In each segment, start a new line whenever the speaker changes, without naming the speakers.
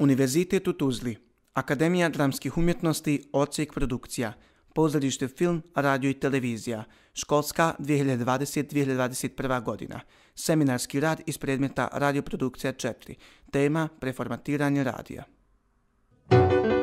Univerzitet u Tuzli, Akademija dramskih umjetnosti, Ocek produkcija, pozorište film, radio i televizija, školska 2020-2021 godina, seminarski rad iz predmeta radioprodukcija 4, tema preformatiranje radija.
Dobar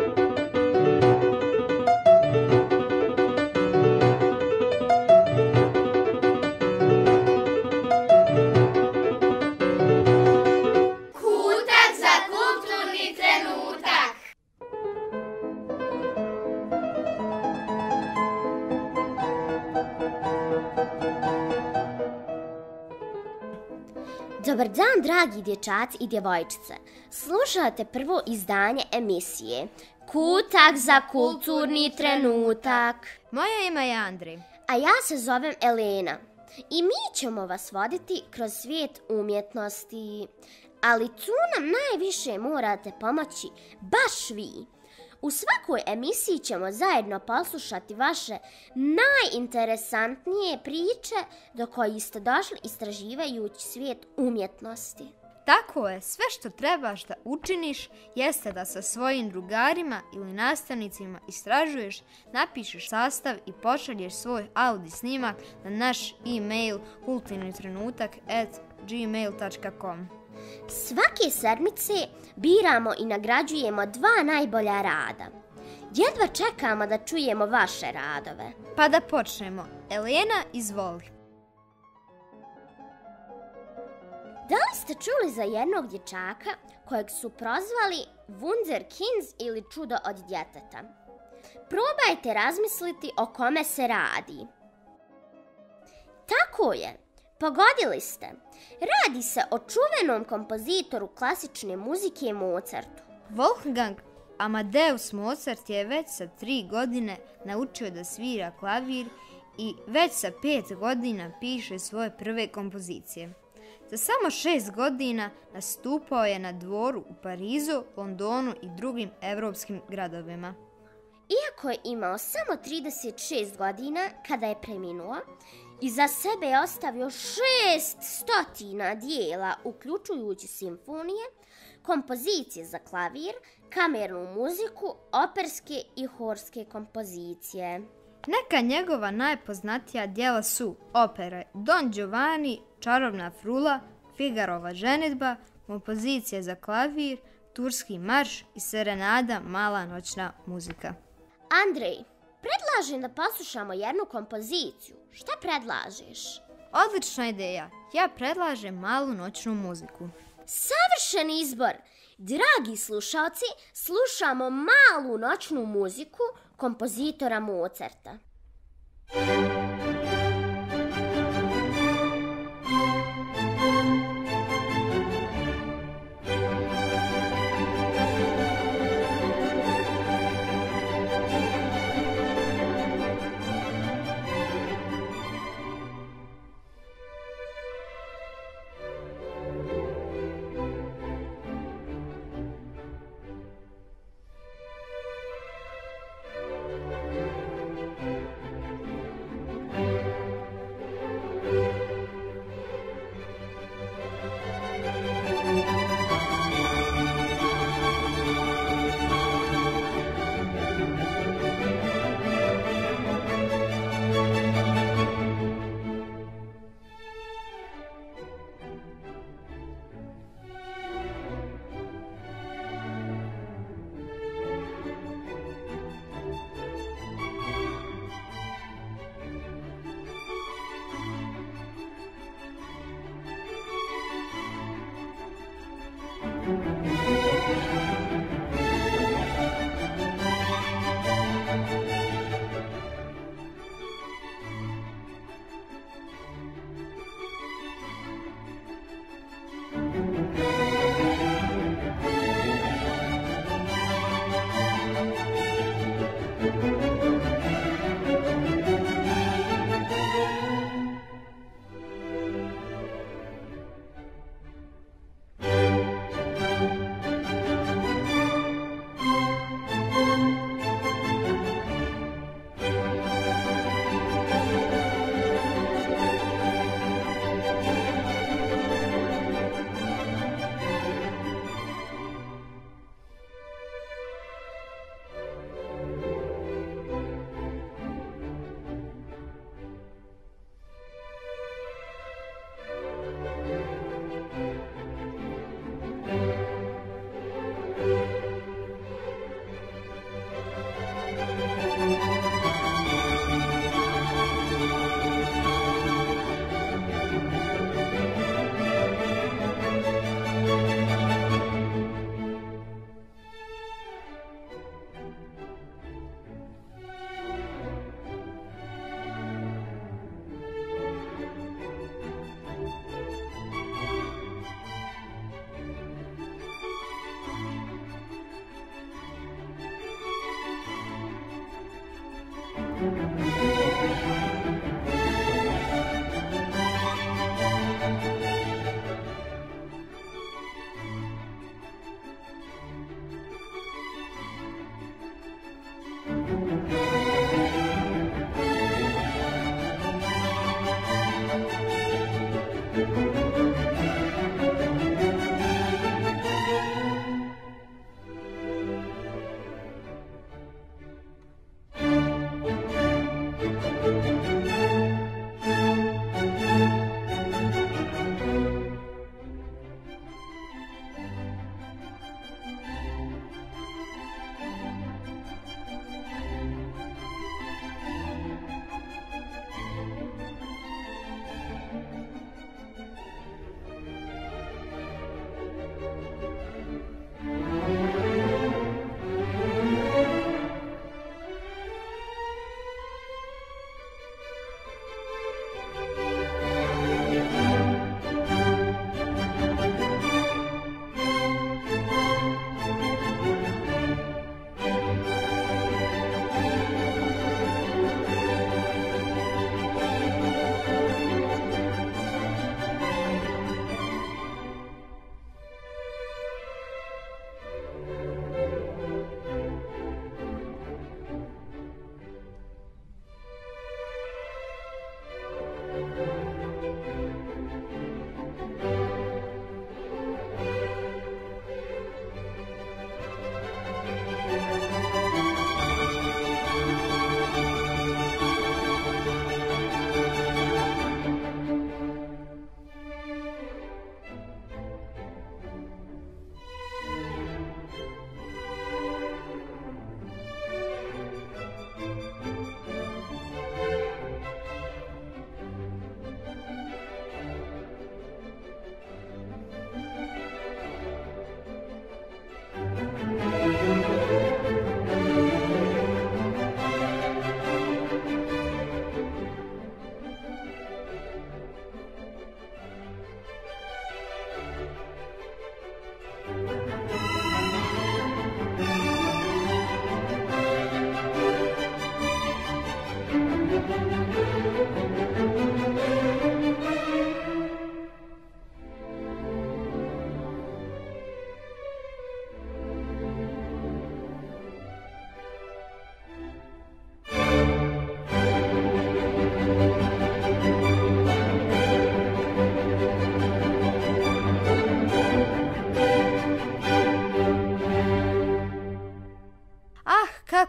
dan, dragi dječaci i djevojčice. Slušate prvo izdanje emisije Kutak za kulturni trenutak.
Moje ime je Andri.
A ja se zovem Elena. I mi ćemo vas voditi kroz svijet umjetnosti. Ali tu nam najviše morate pomoći baš vi. U svakoj emisiji ćemo zajedno poslušati vaše najinteresantnije priče do koji ste došli istraživajući svijet umjetnosti.
Tako je, sve što trebaš da učiniš jeste da sa svojim drugarima ili nastavnicima istražuješ, napišeš sastav i pošalješ svoj audi snimak na naš e-mail kultinitrenutak at gmail.com.
Svake sedmice biramo i nagrađujemo dva najbolja rada. Jedva čekamo da čujemo vaše radove.
Pa da počnemo. Elena, izvoli.
Da li ste čuli za jednog dječaka kojeg su prozvali Wunderkind ili čudo od djeteta? Probajte razmisliti o kome se radi. Tako je, Pogodili ste. Radi se o čuvenom kompozitoru klasične muzike Mozartu.
Wolfgang Amadeus Mozart je već sa tri godine naučio da svira klavir i već sa pet godina piše svoje prve kompozicije. Za samo šest godina nastupao je na dvoru u Parizu, Londonu i drugim evropskim gradovima.
Iako je imao samo 36 godina kada je preminuo, i za sebe je ostavio šest stotina dijela, uključujući simfonije, kompozicije za klavir, kamernu muziku, operske i horske kompozicije.
Neka njegova najpoznatija dijela su opere Don Giovanni, Čarovna frula, Figarova ženitba, kompozicije za klavir, Turski marš i Serenada, mala noćna muzika.
Andrej, Predlažem da poslušamo jednu kompoziciju. Šta predlažeš?
Odlična ideja. Ja predlažem malu noćnu muziku.
Savršen izbor! Dragi slušalci, slušamo malu noćnu muziku kompozitora Mozarta. Muzika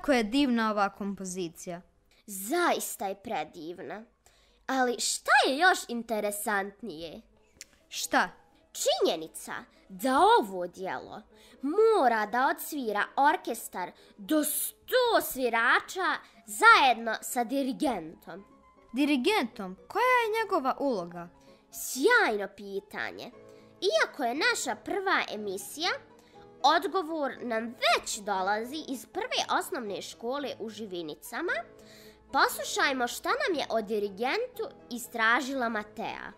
Kako je divna ova kompozicija.
Zaista je predivna. Ali šta je još interesantnije?
Šta?
Činjenica da ovo dijelo mora da odsvira orkestar do sto svirača zajedno sa dirigentom.
Dirigentom? Koja je njegova uloga?
Sjajno pitanje. Iako je naša prva emisija, Odgovor nam već dolazi iz prve osnovne škole u Živinicama. Poslušajmo šta nam je o dirigentu istražila Matea.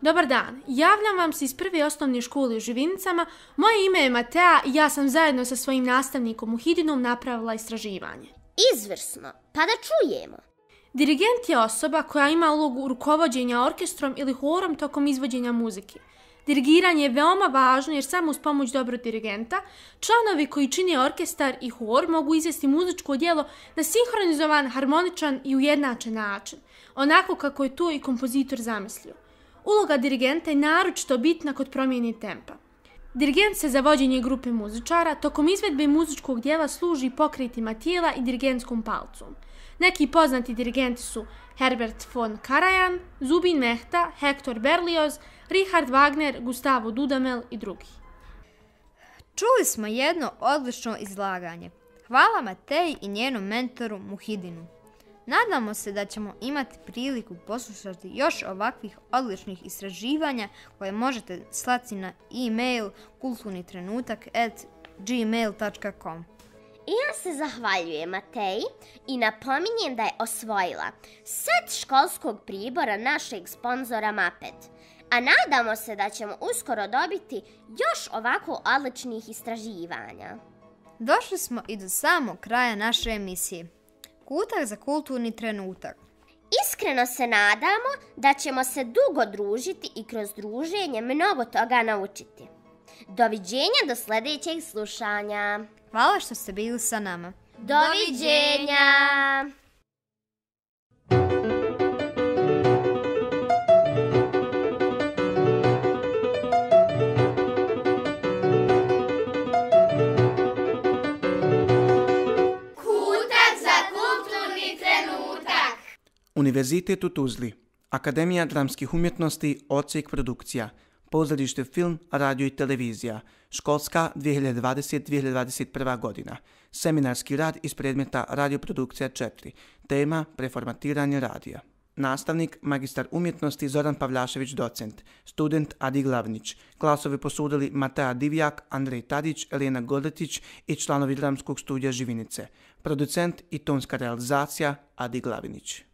Dobar dan, javljam vam se iz prve osnovne škole u Živinicama. Moje ime je Matea i ja sam zajedno sa svojim nastavnikom Uhidinom napravila istraživanje.
Izvrsno, pa da čujemo.
Dirigent je osoba koja ima ulogu rukovodđenja orkestrom ili horom tokom izvođenja muzike. Dirigiranje je veoma važno jer samo uz pomoć dobrog dirigenta, članovi koji čine orkestar i hor mogu izvesti muzičko dijelo na sinhronizovan, harmoničan i ujednačen način, onako kako je to i kompozitor zamislio. Uloga dirigenta je naročito bitna kod promjeni tempa. Dirigent se za vođenje grupe muzičara tokom izvedbe muzičkog dijela služi pokretima tijela i dirigentskom palcom. Neki poznati dirigenti su Herbert von Karajan, Zubin Mehta, Hector Berlioz, Richard Wagner, Gustavo Dudamel i drugi.
Čuli smo jedno odlično izlaganje. Hvala Mateji i njenom mentoru Muhidinu. Nadamo se da ćemo imati priliku poslušati još ovakvih odličnih istraživanja koje možete slati na e-mail kulturnitrenutak.gmail.com.
I ja se zahvaljujem Mateji i napominjem da je osvojila set školskog pribora našeg sponzora Mapet. A nadamo se da ćemo uskoro dobiti još ovako odličnih istraživanja.
Došli smo i do samog kraja naše emisije. Kutak za kulturni trenutak.
Iskreno se nadamo da ćemo se dugo družiti i kroz druženje mnogo toga naučiti. Doviđenja do sljedećeg slušanja.
Hvala što ste bili sa nama.
Doviđenja!
Univerzitet u Tuzli, Akademija dramskih umjetnosti, Ocek produkcija, pozorište film, radio i televizija, školska 2020-2021 godina, seminarski rad iz predmeta radioprodukcija 4, tema preformatiranje radija. Nastavnik, magistar umjetnosti Zoran Pavljašević, docent, student Adi Glavnić, klasovi posudili Mateja Divjak, Andrej Tadić, Elena Godetić i članovi dramskog studija Živinice, producent i tonska realizacija Adi Glavnić.